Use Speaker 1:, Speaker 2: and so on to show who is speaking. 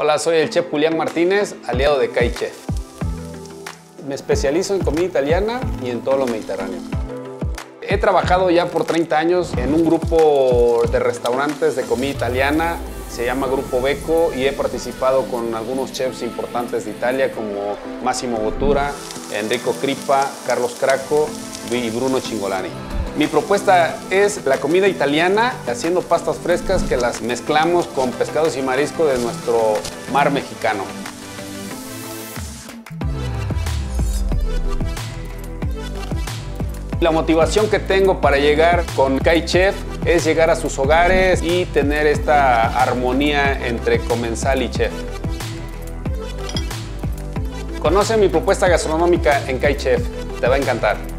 Speaker 1: Hola, soy el chef Julián Martínez, aliado de Kai Chef. Me especializo en comida italiana y en todo lo mediterráneo. He trabajado ya por 30 años en un grupo de restaurantes de comida italiana, se llama Grupo Beco y he participado con algunos chefs importantes de Italia como Massimo Bottura, Enrico Cripa, Carlos Craco y Bruno Chingolani. Mi propuesta es la comida italiana, haciendo pastas frescas que las mezclamos con pescados y marisco de nuestro mar mexicano. La motivación que tengo para llegar con Kai Chef es llegar a sus hogares y tener esta armonía entre comensal y chef. Conoce mi propuesta gastronómica en Kai Chef, te va a encantar.